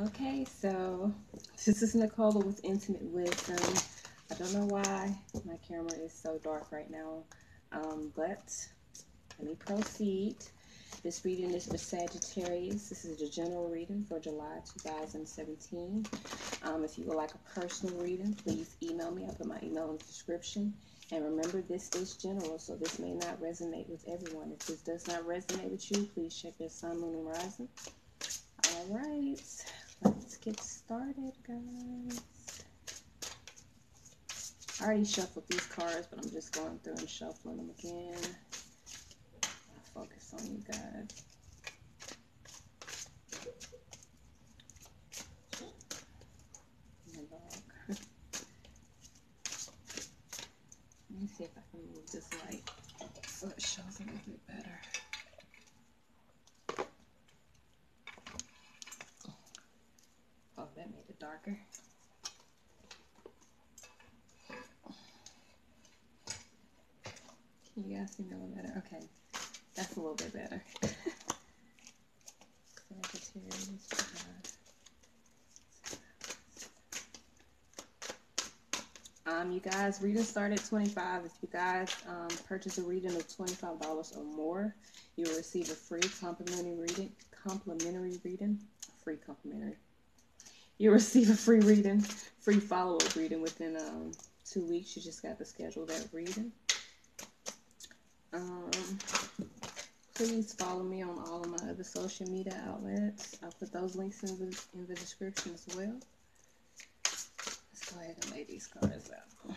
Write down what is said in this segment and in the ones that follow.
Okay, so this is Nicola with Intimate Wisdom. I don't know why my camera is so dark right now, um, but let me proceed. This reading is for Sagittarius. This is the general reading for July 2017. Um, if you would like a personal reading, please email me. I'll put my email in the description. And remember, this is general, so this may not resonate with everyone. If this does not resonate with you, please check your sun, moon, and rising. All right. Let's get started, guys. I already shuffled these cards, but I'm just going through and shuffling them again. Focus on you guys. Let me see if I can move this light so it shows a little bit better. Darker. Can you guys see me a little better? Okay, that's a little bit better. um, you guys, reading start at 25. If you guys um, purchase a reading of $25 or more, you will receive a free complimentary reading, complimentary reading, free complimentary You'll receive a free reading, free follow up reading within um, two weeks. You just got to schedule that reading. Um, please follow me on all of my other social media outlets. I'll put those links in the, in the description as well. Let's go ahead and lay these cards out.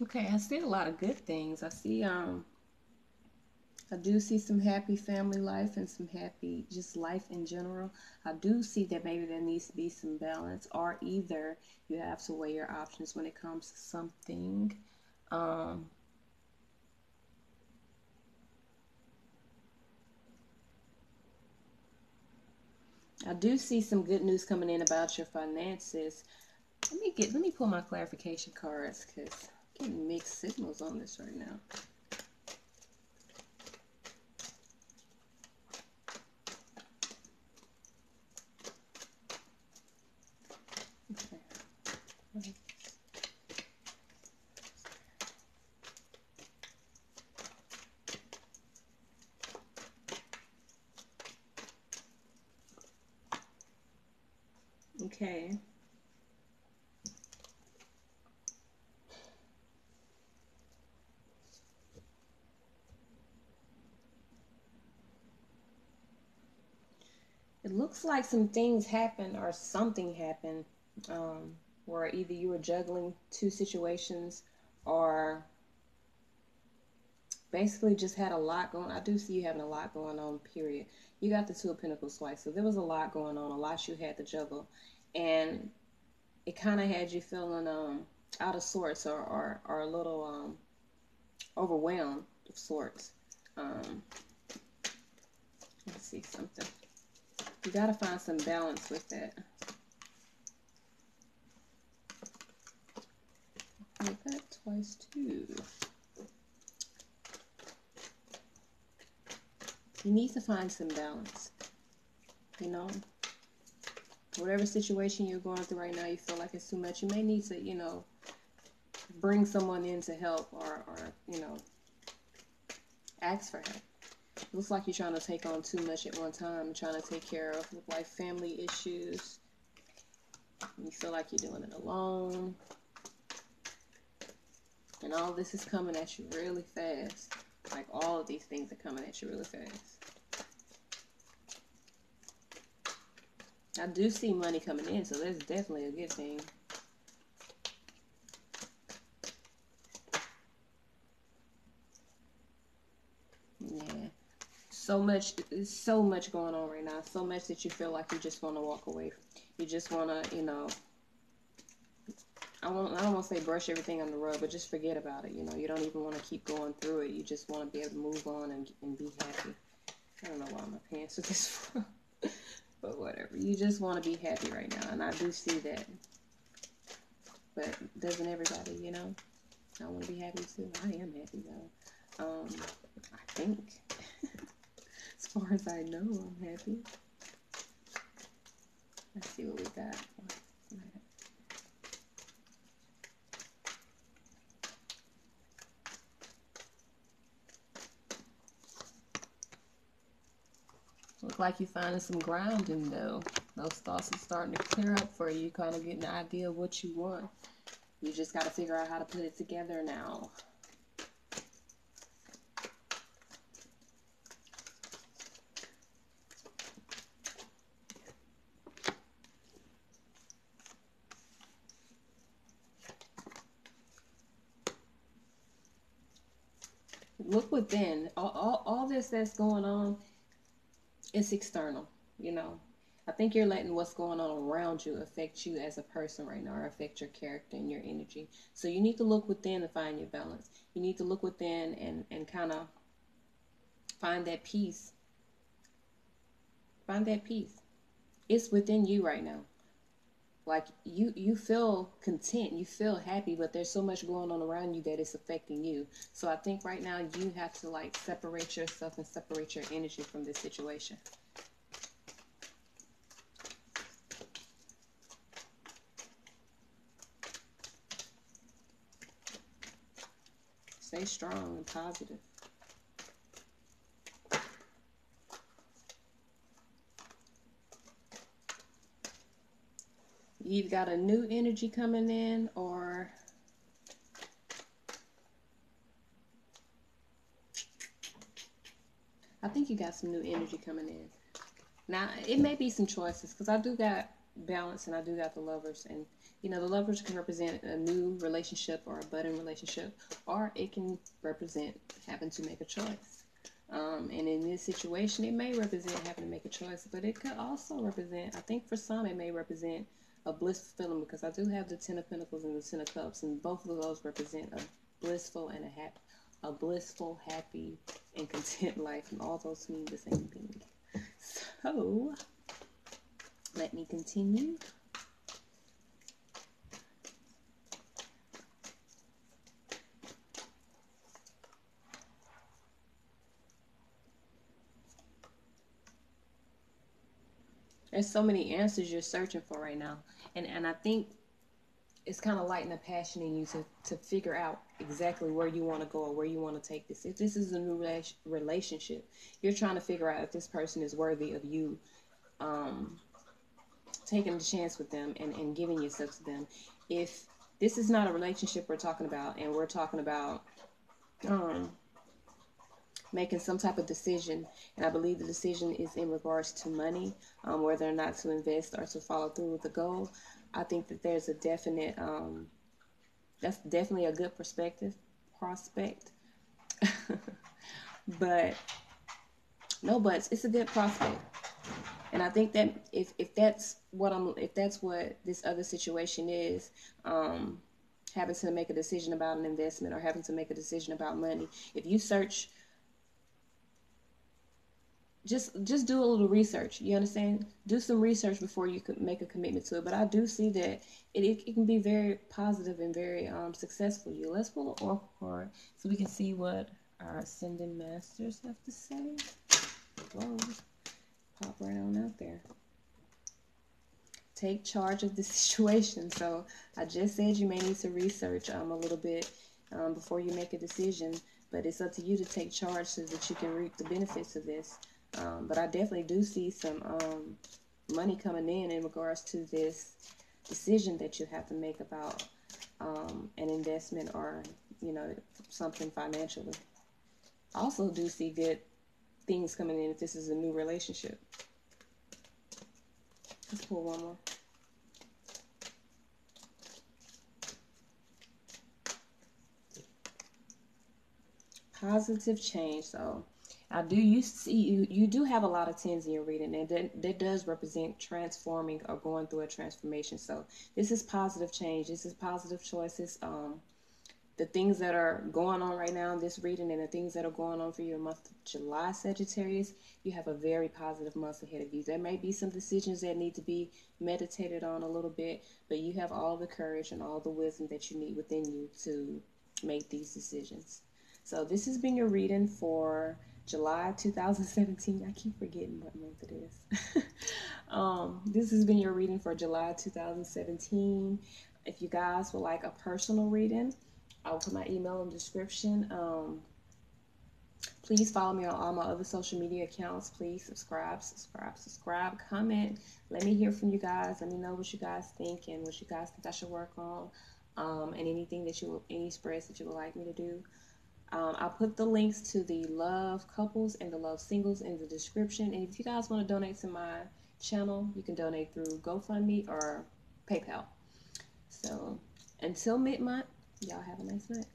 Okay, I see a lot of good things. I see um I do see some happy family life and some happy just life in general. I do see that maybe there needs to be some balance or either you have to weigh your options when it comes to something. Um I do see some good news coming in about your finances. Let me get let me pull my clarification cards because getting mixed signals on this right now. Okay. Okay. It looks like some things happened or something happened um, where either you were juggling two situations or basically just had a lot going I do see you having a lot going on, period. You got the two of pentacles twice, so there was a lot going on, a lot you had to juggle. And it kind of had you feeling um, out of sorts or, or, or a little um, overwhelmed of sorts. Um, let's see something. You got to find some balance with that. Like that twice too. You need to find some balance. You know, whatever situation you're going through right now, you feel like it's too much. You may need to, you know, bring someone in to help or, or you know, ask for help looks like you're trying to take on too much at one time, trying to take care of like family issues. You feel like you're doing it alone. And all this is coming at you really fast. Like all of these things are coming at you really fast. I do see money coming in, so that's definitely a good thing. So much, so much going on right now. So much that you feel like you just want to walk away. You just want to, you know, I want I don't want to say brush everything on the rug, but just forget about it. You know, you don't even want to keep going through it. You just want to be able to move on and, and be happy. I don't know why my pants are this but whatever. You just want to be happy right now, and I do see that. But doesn't everybody, you know? I want to be happy too. I am happy though. Um, I think, far as I know, I'm happy. Let's see what we got. Look like you're finding some grounding though. Those thoughts are starting to clear up for you. Kind of getting the idea of what you want. You just got to figure out how to put it together now. Look within. All, all, all this that's going on it's external, you know. I think you're letting what's going on around you affect you as a person right now or affect your character and your energy. So you need to look within to find your balance. You need to look within and, and kind of find that peace. Find that peace. It's within you right now. Like you you feel content, you feel happy, but there's so much going on around you that it's affecting you. So I think right now you have to like separate yourself and separate your energy from this situation. Stay strong and positive. You've got a new energy coming in or I think you got some new energy coming in. Now, it may be some choices because I do got balance and I do got the lovers. And, you know, the lovers can represent a new relationship or a budding relationship, or it can represent having to make a choice. Um, and in this situation, it may represent having to make a choice, but it could also represent, I think for some, it may represent a blissful feeling because I do have the Ten of Pentacles and the Ten of Cups, and both of those represent a blissful and a happy, a blissful, happy, and content life, and all those mean the same thing. So, let me continue. There's so many answers you're searching for right now. And and I think it's kind of lighting a passion in you to, to figure out exactly where you want to go or where you want to take this. If this is a new relationship, you're trying to figure out if this person is worthy of you um, taking a chance with them and, and giving yourself to them. If this is not a relationship we're talking about and we're talking about um, making some type of decision, and I believe the decision is in regards to money, um, whether or not to invest or to follow through with the goal. I think that there's a definite, um, that's definitely a good perspective, prospect. but no buts, it's a good prospect. And I think that if, if that's what I'm, if that's what this other situation is, um, having to make a decision about an investment or having to make a decision about money, if you search just just do a little research. You understand? Do some research before you could make a commitment to it. But I do see that it, it, can be very positive and very um, successful. You let's pull an oracle card so we can see what our ascending masters have to say. Whoa, pop right on out there. Take charge of the situation. So I just said you may need to research um, a little bit um, before you make a decision. But it's up to you to take charge so that you can reap the benefits of this. Um, but I definitely do see some um, money coming in in regards to this decision that you have to make about um, an investment or, you know, something financially. I also do see good things coming in if this is a new relationship. Let's pull one more. Positive change. So I do you see you you do have a lot of tens in your reading, and that, that does represent transforming or going through a transformation. So this is positive change. This is positive choices. Um, the things that are going on right now in this reading and the things that are going on for your month of July, Sagittarius, you have a very positive month ahead of you. There may be some decisions that need to be meditated on a little bit, but you have all the courage and all the wisdom that you need within you to make these decisions. So this has been your reading for July 2017. I keep forgetting what month it is. um, this has been your reading for July 2017. If you guys would like a personal reading, I'll put my email in the description. Um, please follow me on all my other social media accounts. Please subscribe, subscribe, subscribe, comment. Let me hear from you guys. Let me know what you guys think and what you guys think I should work on. Um, and anything that you, any spreads that you would like me to do. Um, I'll put the links to the love couples and the love singles in the description. And if you guys want to donate to my channel, you can donate through GoFundMe or PayPal. So until mid month, y'all have a nice night.